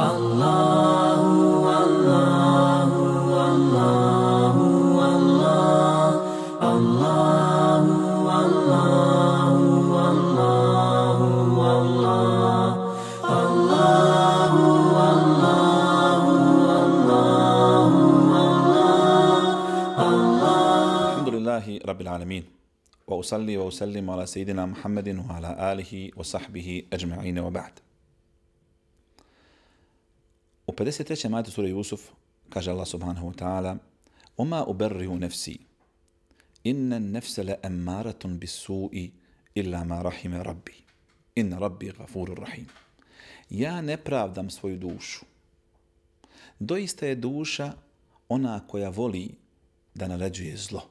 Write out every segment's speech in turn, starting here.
الله الله الله الله الله الله الله الله الله الله الله الحمد لله رب العالمين وأصلي وأسلم على سيدنا محمد وعلى آله وصحبه أجمعين وبعد U 53. majtu sura Jusuf kaže Allah subhanahu wa ta'ala Oma uberrihu nefsi inna nefse le emmaratun bis su'i illa ma rahime rabbi inna rabbi gafurur rahim Ja ne pravdam svoju dušu. Doista je duša ona koja voli da naređuje zlo.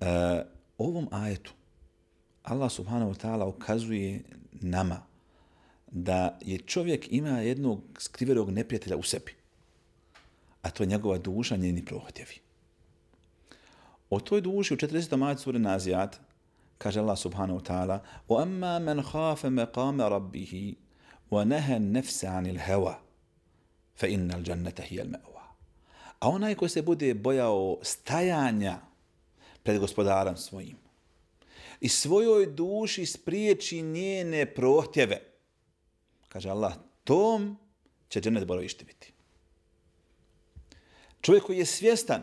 E, ovom ajetu Allah subhanahu wa ta'ala ukazuje nama da je čovjek ima jednog skrivenog neprijatelja u sebi. A to je njegova duša, njeni prohtjevi. O toj duši u 40. majicu sura Nazijat kaže Allah subhanahu wa ta'ala وَأَمَّا amma خَافَ مَقَامَ رَبِّهِ وَنَهَا wa عَنِ الْهَوَى فَإِنَّ الْجَنَّةَ fa الْمَأْوَى. A onaj ko se bude bojao stajanja pred gospodarom svojim i svojoj duši spriječi njene prohtjeve, kaže Allah, tom će džennet boravište biti. Čovjek koji je svjestan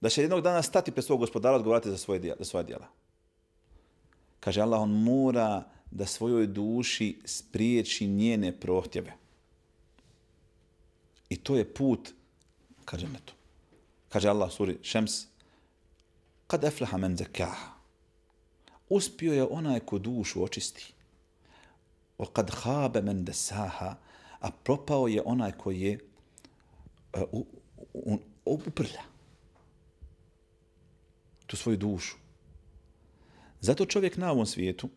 da će jednog dana stati pred svog gospodara odgovarati za svoje, djela, za svoje djela. Kaže Allah, on mora da svojoj duši spriječi njene prohtjeve. I to je put ka džennetu. Kaže Allah suri Šems, kad eflaha men zekaha. Uspio je onaj ko dušu očisti. وقد kad من دساها a propao je onaj koji je uh, uh, uprlja tu svoju dušu. Zato čovjek na ovom svijetu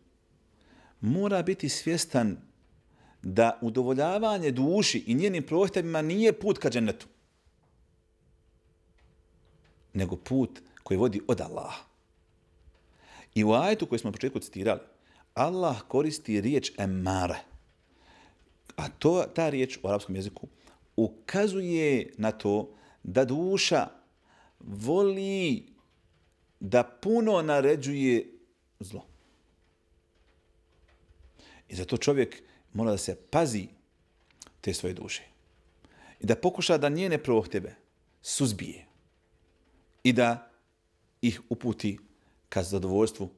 mora biti svjestan da udovoljavanje duši i njenim prohtjevima nije put ka džennetu, nego put koji vodi od Allaha. I u ajetu koji smo na početku citirali, Allah koristi riječ emare. A to, ta riječ u arapskom jeziku ukazuje na to da duša voli da puno naređuje zlo. I zato čovjek mora da se pazi te svoje duše. I da pokuša da njene prohtjeve suzbije. I da ih uputi ka zadovoljstvu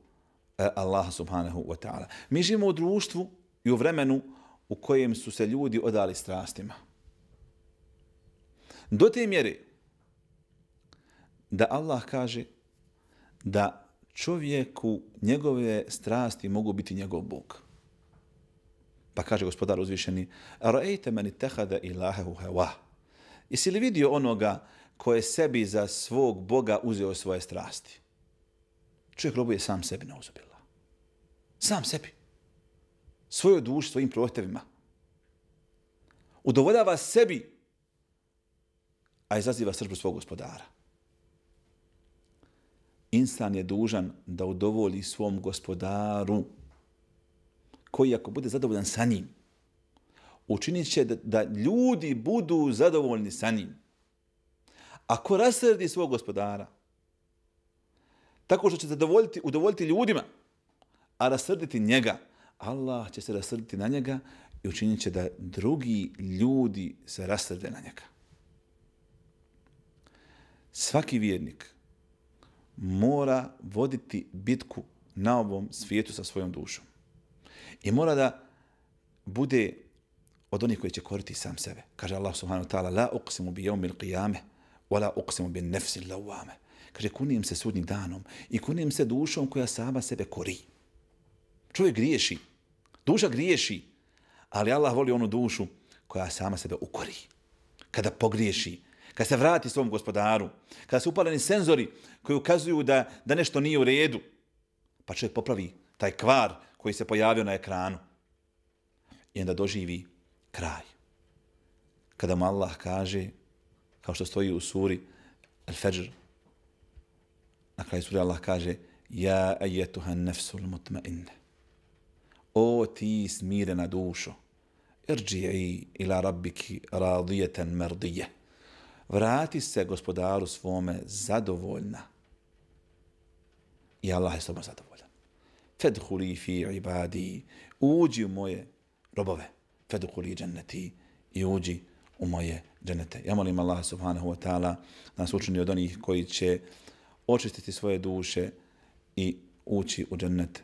E, Allaha subhanahu wa ta'ala. Mi živimo u društvu i u vremenu u kojem su se ljudi odali strastima. Do te mjere da Allah kaže da čovjeku njegove strasti mogu biti njegov Bog. Pa kaže gospodar uzvišeni, Ra'ejte meni tehada ilahehu hewa. Jesi li vidio onoga ko je sebi za svog Boga uzeo svoje strasti? Čovjek robuje sam sebi na uzubila. Sam sebi. Svoju duši, svojim prohtevima. Udovoljava sebi, a izaziva sržbu svog gospodara. Insan je dužan da udovolji svom gospodaru, koji ako bude zadovoljan sa njim, učinit će da, da ljudi budu zadovoljni sa njim. Ako rasrdi svog gospodara, tako što će zadovoljiti, udovoljiti ljudima, a rasrditi njega, Allah će se rasrditi na njega i učinit će da drugi ljudi se rasrde na njega. Svaki vjernik mora voditi bitku na ovom svijetu sa svojom dušom. I mora da bude od onih koji će koriti sam sebe. Kaže Allah subhanahu wa ta'ala, la uqsimu bi jevmi qiyame, wa la uqsimu bi nefsi l'awame. Kaže, kunijem se sudnjim danom i kunijem se dušom koja sama sebe kori. Čovjek griješi, duša griješi, ali Allah voli onu dušu koja sama sebe ukori. Kada pogriješi, kada se vrati svom gospodaru, kada su upaleni senzori koji ukazuju da, da nešto nije u redu, pa čovjek popravi taj kvar koji se pojavio na ekranu i onda doživi kraj. Kada mu Allah kaže, kao što stoji u suri Al-Fajr, na kraju suri Allah kaže, Ja ejetuha nefsul mutmainne. O ti smirena dušo, irđi'i ila rabbiki radijeten merdije. Vrati se gospodaru svome zadovoljna. I Allah je s tobom zadovoljan. Fedhuli fi ibadi, uđi u moje robove. Fedhuli dženneti i uđi u moje dženete. Ja molim Allah subhanahu wa ta'ala nas učini od onih koji će očistiti svoje duše i ući u džennet